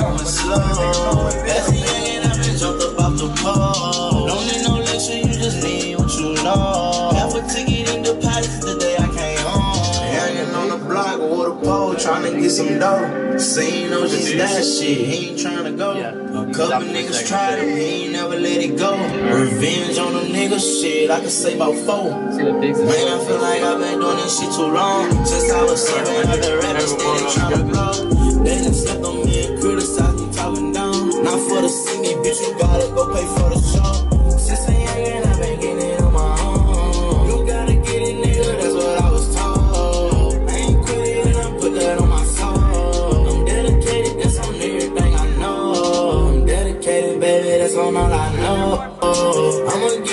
going slow. As a youngin', I been jumped up off the pole. Don't need no lecture, you just need what you know. Half a ticket in the pockets the day I came home. Hanging on the block with a pole, tryna get some dough. Seen no just that shit, he ain't tryna go. A couple niggas tried it, he ain't never let it go. Revenge on them niggas, shit, I could say about four. See the bigs is Man, I feel like I've been doing this shit too long. Since I was seven, I've been rapping, not for to see me, bitch. You gotta go pay for the show. Since I a and I've been getting it on my own. You gotta get it, nigga. That's what I was told. I ain't quit and I put that on my soul. I'm dedicated, that's on everything I know. I'm dedicated, baby. That's on all I know. I'ma